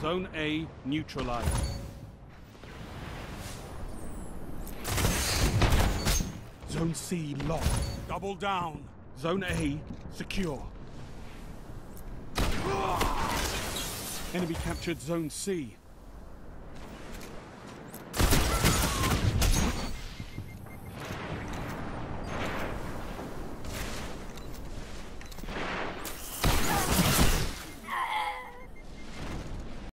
Zone A neutralized. Zone C locked. Double down. Zone A secure. Enemy captured Zone C.